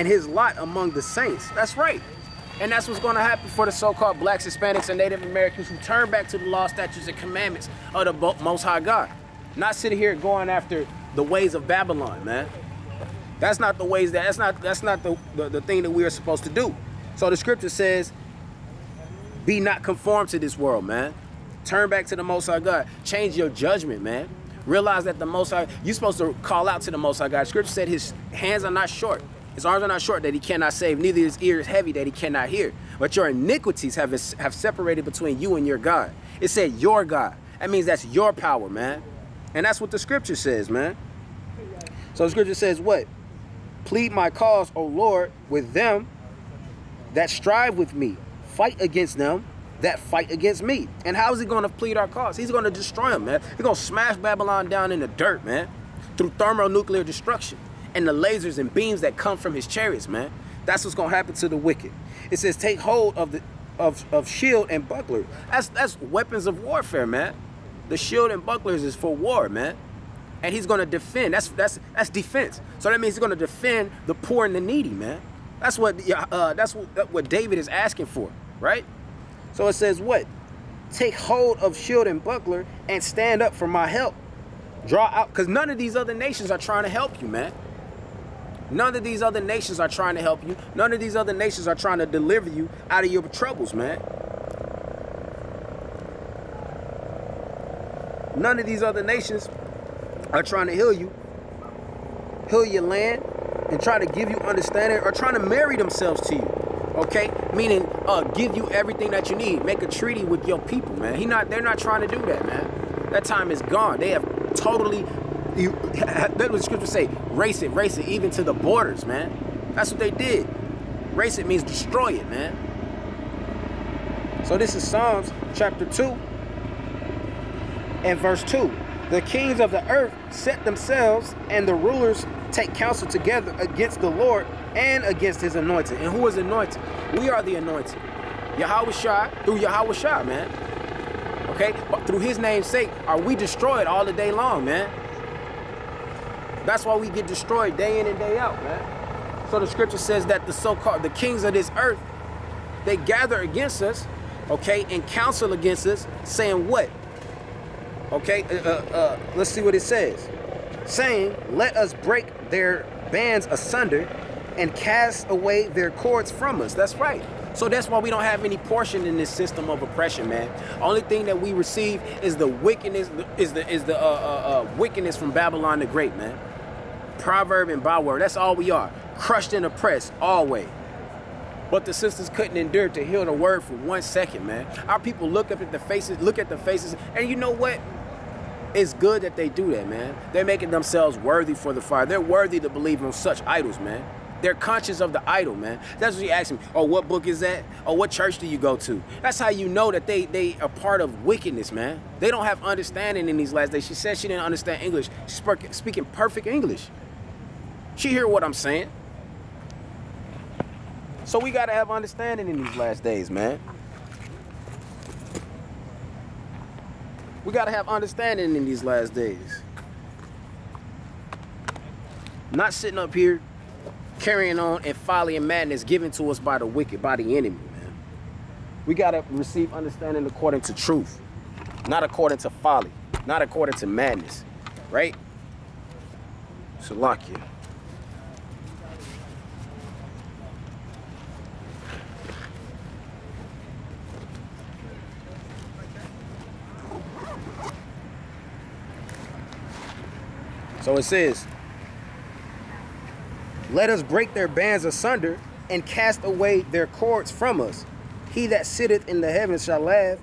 and his lot among the saints. That's right. And that's what's going to happen for the so-called blacks, Hispanics, and Native Americans who turn back to the law, statutes, and commandments of the Most High God. Not sitting here going after the ways of Babylon, man. That's not the ways that that's not that's not the, the, the thing that we are supposed to do. So the scripture says, be not conformed to this world, man. Turn back to the Most High God. Change your judgment, man. Realize that the Most High, you're supposed to call out to the Most High God. Scripture said his hands are not short. His arms are not short that he cannot save, neither his ears heavy that he cannot hear. But your iniquities have, have separated between you and your God. It said your God. That means that's your power, man. And that's what the scripture says, man. So the scripture says what? Plead my cause, O Lord, with them that strive with me. Fight against them that fight against me. And how is he going to plead our cause? He's going to destroy them, man. He's going to smash Babylon down in the dirt, man, through thermonuclear destruction and the lasers and beams that come from his chariots, man. That's what's to happen to the wicked. It says, take hold of the of, of shield and buckler. That's that's weapons of warfare, man. The shield and bucklers is for war, man. And he's to defend. That's that's that's defense. So that means he's to defend the poor and the needy, man. That's what uh, that's what, what David is asking for, right? So it says what? Take hold of shield and buckler and stand up for my help. Draw out, because none of these other nations are trying to help you, man. None of these other nations are trying to help you. None of these other nations are trying to deliver you out of your troubles, man. None of these other nations are trying to heal you, heal your land, and try to give you understanding or trying to marry themselves to you okay? Meaning uh give you everything that you need. Make a treaty with your people man. He not they're not trying to do that man. That time is gone. They have totally you that was scripture say race it race it even to the borders man that's what they did race it means destroy it man so this is psalms chapter 2 and verse 2 the kings of the earth set themselves and the rulers take counsel together against the lord and against his anointed. And who is anointed? We are the anointed. Yahawashi, through Yahawashi, man. Okay? But through his name's sake, are we destroyed all the day long, man? That's why we get destroyed day in and day out, man. So the scripture says that the so-called the kings of this earth, they gather against us, okay, and counsel against us, saying what? Okay, uh, uh, uh, let's see what it says. Saying, let us break their bands asunder and cast away their cords from us. That's right. So that's why we don't have any portion in this system of oppression, man. Only thing that we receive is the wickedness, is the is the uh, uh, uh, wickedness from Babylon the Great, man. Proverb and byword. That's all we are. Crushed and oppressed, always. But the sisters couldn't endure to hear the word for one second, man. Our people look up at the faces, look at the faces, and you know what? It's good that they do that, man. They're making themselves worthy for the fire. They're worthy to believe in such idols, man. They're conscious of the idol, man. That's what you ask me. Oh, what book is that? Oh, what church do you go to? That's how you know that they they are part of wickedness, man. They don't have understanding in these last days. She said she didn't understand English. She's speaking perfect English. She hear what I'm saying. So we gotta have understanding in these last days, man. We gotta have understanding in these last days. Not sitting up here carrying on and folly and madness given to us by the wicked, by the enemy, man. We got to receive understanding according to truth, not according to folly, not according to madness, right? So lock you. So it says, let us break their bands asunder and cast away their cords from us. He that sitteth in the heavens shall laugh.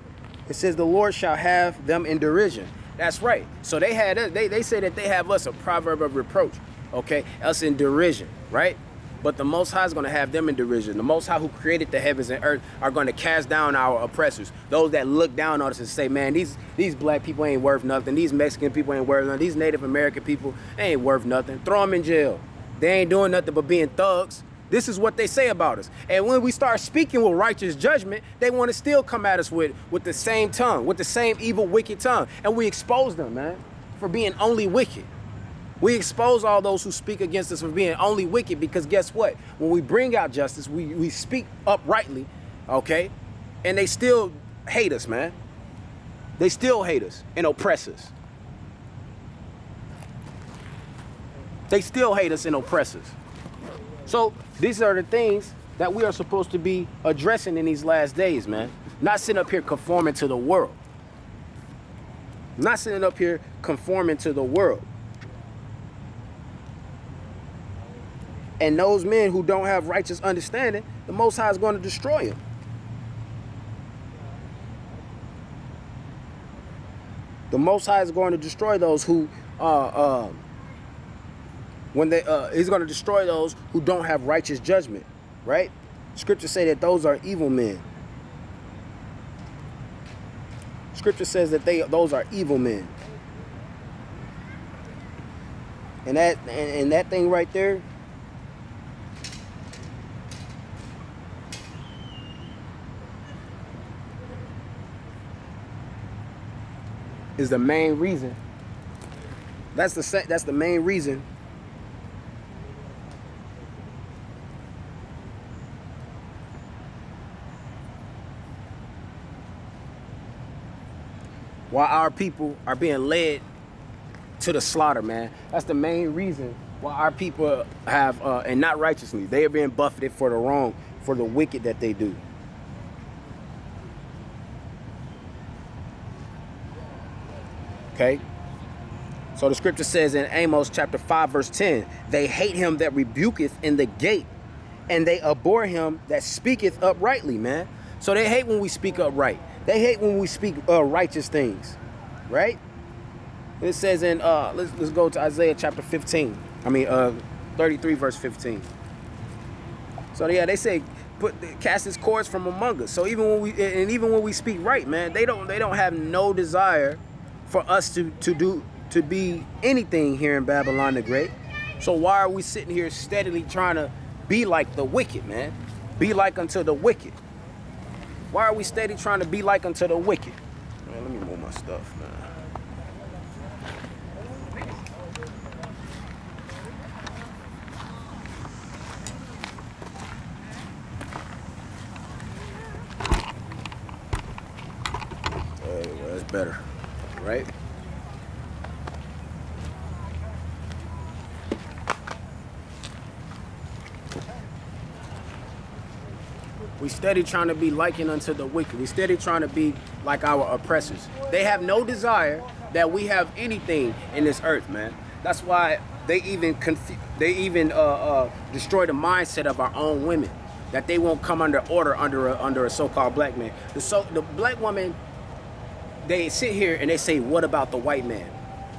It says the Lord shall have them in derision. That's right. So they had us, they, they say that they have us a proverb of reproach. Okay, us in derision, right? But the Most High is going to have them in derision. The Most High who created the heavens and earth are going to cast down our oppressors. Those that look down on us and say, man, these, these black people ain't worth nothing. These Mexican people ain't worth nothing. These Native American people ain't worth nothing. Throw them in jail. They ain't doing nothing but being thugs. This is what they say about us. And when we start speaking with righteous judgment, they want to still come at us with, with the same tongue, with the same evil, wicked tongue. And we expose them, man, for being only wicked. We expose all those who speak against us for being only wicked because guess what? When we bring out justice, we, we speak uprightly, okay? And they still hate us, man. They still hate us and oppress us. They still hate us and oppress us. So these are the things that we are supposed to be addressing in these last days, man. Not sitting up here conforming to the world. Not sitting up here conforming to the world. And those men who don't have righteous understanding, the Most High is going to destroy them. The Most High is going to destroy those who, uh, uh, when they, uh, He's going to destroy those who don't have righteous judgment, right? Scripture say that those are evil men. Scripture says that they those are evil men. And that and, and that thing right there is the main reason. That's the that's the main reason why our people are being led to the slaughter, man. That's the main reason why our people have, uh, and not righteously, they are being buffeted for the wrong, for the wicked that they do. Okay? So the scripture says in Amos chapter 5, verse 10, they hate him that rebuketh in the gate, and they abhor him that speaketh uprightly, man. So they hate when we speak upright. They hate when we speak uh, righteous things, right? It says in uh, let's let's go to Isaiah chapter 15. I mean uh, 33 verse 15. So yeah, they say put cast his cords from among us. So even when we and even when we speak right, man, they don't they don't have no desire for us to to do to be anything here in Babylon the Great. So why are we sitting here steadily trying to be like the wicked, man? Be like unto the wicked. Why are we steady trying to be like unto the wicked? Man, let me move my stuff, man. That's better, right? We steady trying to be likened unto the wicked. We steady trying to be like our oppressors. They have no desire that we have anything in this earth, man. That's why they even confu- they even uh, uh, destroy the mindset of our own women. That they won't come under order under a, under a so-called black man. The so the black woman, they sit here and they say, "What about the white man?"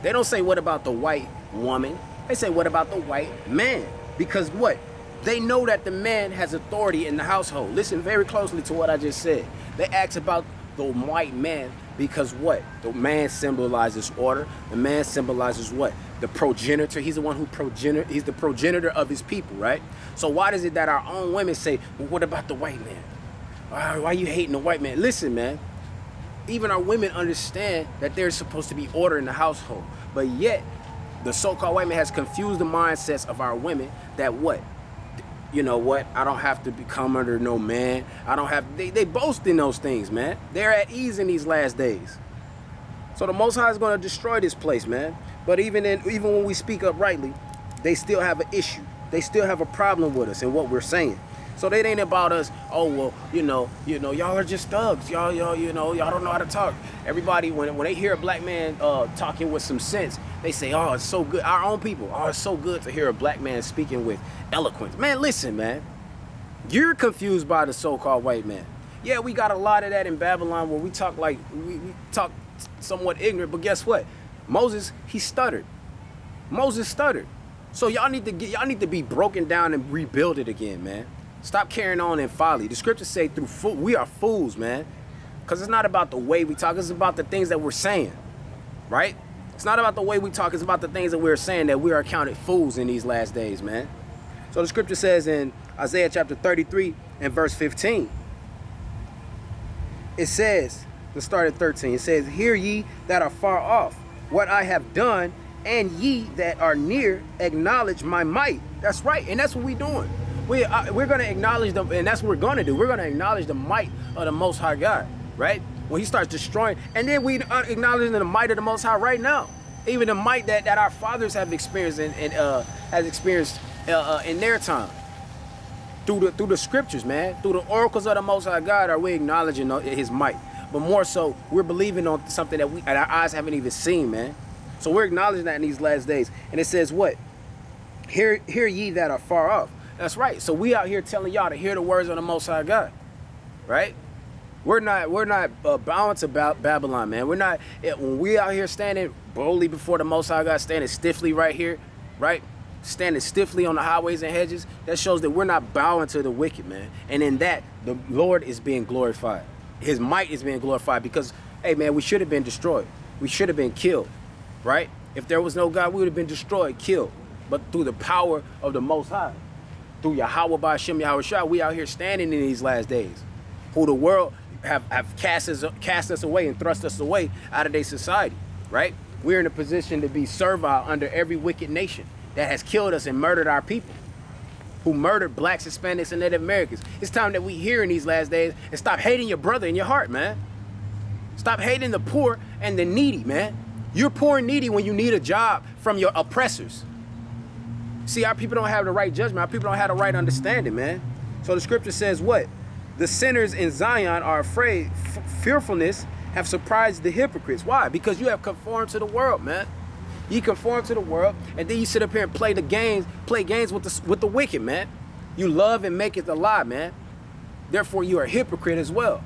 They don't say, "What about the white woman?" They say, "What about the white man?" Because what? They know that the man has authority in the household. Listen very closely to what I just said. They ask about the white man because what? The man symbolizes order. The man symbolizes what? The progenitor. He's the one who progenitor. He's the progenitor of his people, right? So why is it that our own women say, well, "What about the white man? Why, why are you hating the white man?" Listen, man. Even our women understand that there's supposed to be order in the household, but yet the so-called white man has confused the mindsets of our women that what you know what? I don't have to become under no man. I don't have. They, they boast in those things, man. They're at ease in these last days. So the Most High is going to destroy this place, man. But even in even when we speak uprightly, they still have an issue. They still have a problem with us and what we're saying. So they ain't about us. Oh well, you know, you know, y'all are just thugs. Y'all, y'all, you know, y'all don't know how to talk. Everybody, when when they hear a black man uh, talking with some sense, they say, "Oh, it's so good." Our own people, "Oh, it's so good to hear a black man speaking with eloquence." Man, listen, man, you're confused by the so-called white man. Yeah, we got a lot of that in Babylon where we talk like we, we talk somewhat ignorant, but guess what? Moses, he stuttered. Moses stuttered. So y'all need to get y'all need to be broken down and rebuild it again, man. Stop carrying on in folly. The scriptures say through fool, we are fools, man. Because it's not about the way we talk, it's about the things that we're saying. Right? It's not about the way we talk, it's about the things that we're saying that we are counted fools in these last days, man. So the scripture says in Isaiah chapter 33 and verse 15, it says, let's start at 13. It says, Hear ye that are far off what I have done, and ye that are near acknowledge my might. That's right, and that's what we're doing. We uh, we're gonna acknowledge them, and that's what we're gonna do. We're gonna acknowledge the might of the Most High God, right? When He starts destroying, and then we uh, acknowledging the might of the Most High right now, even the might that, that our fathers have experienced and, and uh, has experienced uh, uh, in their time through the through the scriptures, man, through the oracles of the Most High God, are we acknowledging His might? But more so, we're believing on something that we that our eyes haven't even seen, man. So we're acknowledging that in these last days. And it says what? Hear, hear ye that are far off. That's right. So we out here telling y'all to hear the words of the Most High God, right? We're not we're not uh, bound to ba- Babylon, man. We're not when we out here standing boldly before the Most High God, standing stiffly right here, right? Standing stiffly on the highways and hedges. That shows that we're not bowing to the wicked, man. And in that, the Lord is being glorified. His might is being glorified because, hey, man, we should have been destroyed. We should have been killed right? If there was no God, we would have been destroyed, killed. But through the power of the Most High, through Yahweh by Shem Yahawashi, we out here standing in these last days. Who the world have, have cast, us, cast us away and thrust us away out of their society, right? We're in a position to be servile under every wicked nation that has killed us and murdered our people, who murdered blacks, Hispanics, and Native Americans. It's time that we hear in these last days and stop hating your brother in your heart, man. Stop hating the poor and the needy, man. You're poor and needy when you need a job from your oppressors. See, our people don't have the right judgment. Our people don't have the right understanding, man. So the scripture says what? The sinners in Zion are afraid. F- fearfulness have surprised the hypocrites. Why? Because you have conformed to the world, man. You conform to the world, and then you sit up here and play the games, play games with the with the wicked, man. You love and make it a lie, man. Therefore, you are a hypocrite as well.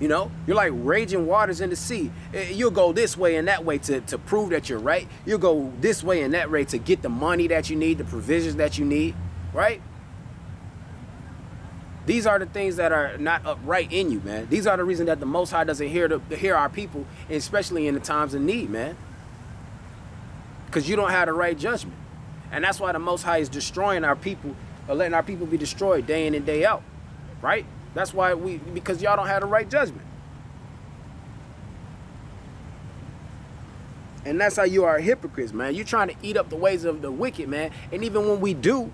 You know, you're like raging waters in the sea. Eh, you'll go this way and that way to, to prove that you're right. You'll go this way and that way to get the money that you need, the provisions that you need, right? These are the things that are not upright in you, man. These are the reason that the Most High doesn't hear the, hear our people, especially in the times of need, man. Because you don't have the right judgment, and that's why the Most High is destroying our people, or letting our people be destroyed day in and day out, right? That's why we, because y'all don't have the right judgment. And that's how you are hypocrites, man. You're trying to eat up the ways of the wicked, man. And even when we do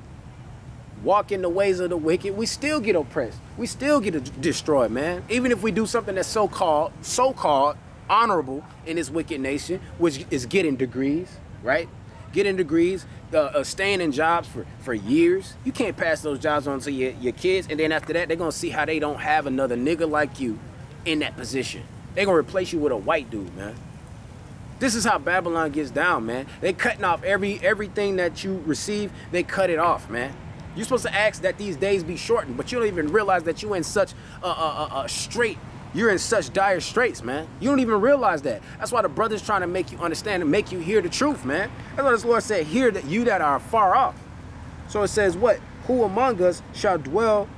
walk in the ways of the wicked, we still get oppressed. We still get destroyed, man. Even if we do something that's so-called, so-called honorable in this wicked nation, which is getting degrees, right? Getting degrees, uh, uh, staying in jobs for, for years. You can't pass those jobs on to your, your kids, and then after that, they're gonna see how they don't have another nigga like you in that position. They're gonna replace you with a white dude, man. This is how Babylon gets down, man. They cutting off every everything that you receive. They cut it off, man. You're supposed to ask that these days be shortened, but you don't even realize that you're in such a, a, a, a straight you're in such dire straits, man. You don't even realize that. That's why the brother's trying to make you understand and make you hear the truth, man. That's what the Lord said, hear that you that are far off. So it says what? Who among us shall dwell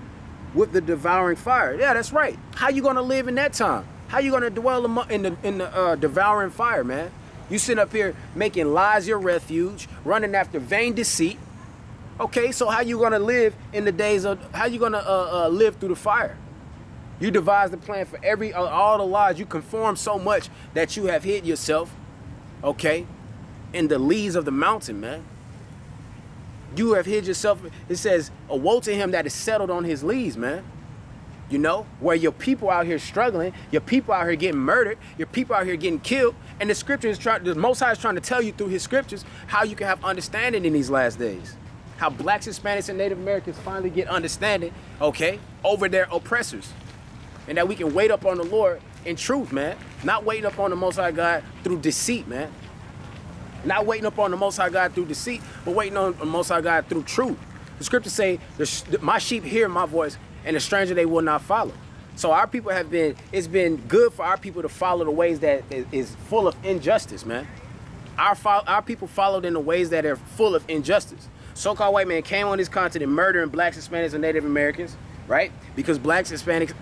with the devouring fire? Yeah, that's right. How you gonna live in that time? How you gonna dwell in the in the uh, devouring fire, man? You sitting up here making lies your refuge, running after vain deceit. Okay, so how you gonna live in the days of? How you gonna uh, uh, live through the fire? You devised a plan for every uh, all the lies. You conform so much that you have hid yourself, okay, in the leaves of the mountain, man. You have hid yourself. It says, "A woe to him that is settled on his leaves, man." You know, where your people out here struggling, your people out here getting murdered, your people out here getting killed, and the scripture is trying. The Most High is trying to tell you through His scriptures how you can have understanding in these last days. How blacks, Hispanics, and Native Americans finally get understanding, okay, over their oppressors and that we can wait up on the Lord in truth, man. Not waiting up on the Most High God through deceit, man. Not waiting up on the Most High God through deceit, but waiting on the Most High God through truth. The scriptures say, "My sheep hear my voice, and the stranger they will not follow." So our people have been. It's been good for our people to follow the ways that is full of injustice, man. Our our people followed in the ways that are full of injustice. So-called white man came on this continent murdering blacks, Hispanics, and Native Americans, right? Because blacks, Hispanics,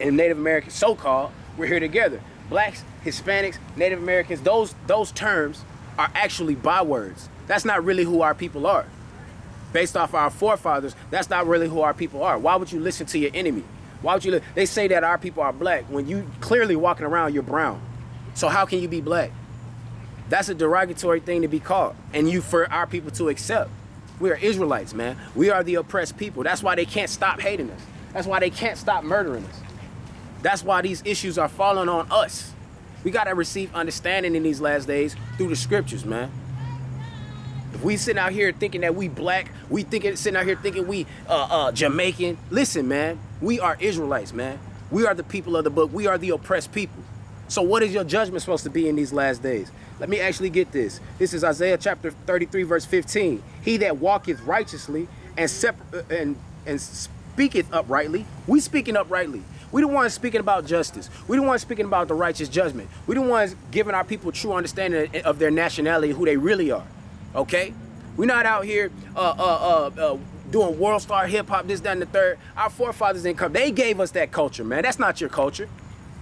and Native Americans, so-called, we're here together. Blacks, Hispanics, Native Americans, those those terms are actually bywords. That's not really who our people are. Based off our forefathers, that's not really who our people are. Why would you listen to your enemy? Why would you? Li- they say that our people are black when you clearly walking around you're brown. So how can you be black? That's a derogatory thing to be called, and you for our people to accept. We are Israelites, man. We are the oppressed people. That's why they can't stop hating us. That's why they can't stop murdering us. That's why these issues are falling on us. We got to receive understanding in these last days through the scriptures, man. If we sitting out here thinking that we black, we thinking sitting out here thinking we uh, uh, Jamaican. Listen, man, we are Israelites, man. We are the people of the book. We are the oppressed people. So what is your judgment supposed to be in these last days? Let me actually get this. This is Isaiah chapter 33, verse 15. He that walketh righteously and separ- and and speaketh uprightly. We speaking uprightly. We the ones speaking about justice. We the ones speaking about the righteous judgment. We the ones giving our people true understanding of their nationality, who they really are. Okay? We're not out here uh, uh, uh, uh, doing WorldStarHipHop, this, that, and the third. Our forefathers didn't come. They gave us that culture, man. That's not your culture.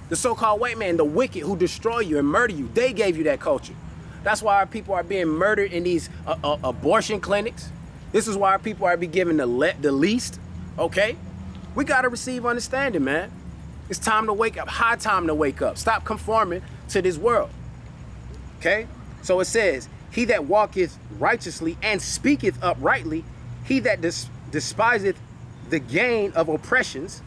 The so-called white man, the wicked who destroy you and murder you, they gave you that culture. That's why our people are being murdered in these uh, uh, abortion clinics. This is why our people are be given the le- the least. Okay, we gotta receive understanding, man. It's time to wake up. High time to wake up. Stop conforming to this world. Okay, so it says, "He that walketh righteously and speaketh uprightly, he that des- despiseth the gain of oppressions,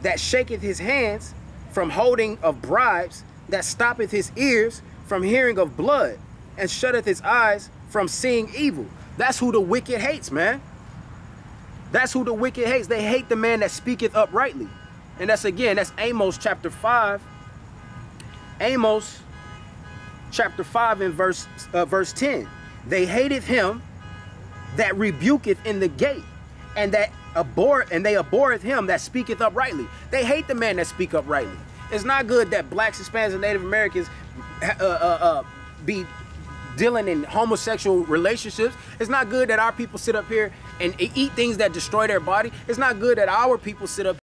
that shaketh his hands." from holding of bribes, that stoppeth his ears from hearing of blood, and shutteth his eyes from seeing evil. That's who the wicked hates, man. That's who the wicked hates. They hate the man that speaketh uprightly. And that's again, that's Amos chapter 5. Amos chapter 5 and verse uh, verse 10. They hated him that rebuketh in the gate, and that abhor and they abhorreth him that speaketh uprightly. They hate the man that speak uprightly. It's not good that blacks, Hispanics, and Native Americans uh, uh, uh, be dealing in homosexual relationships. It's not good that our people sit up here and eat things that destroy their body. It's not good that our people sit up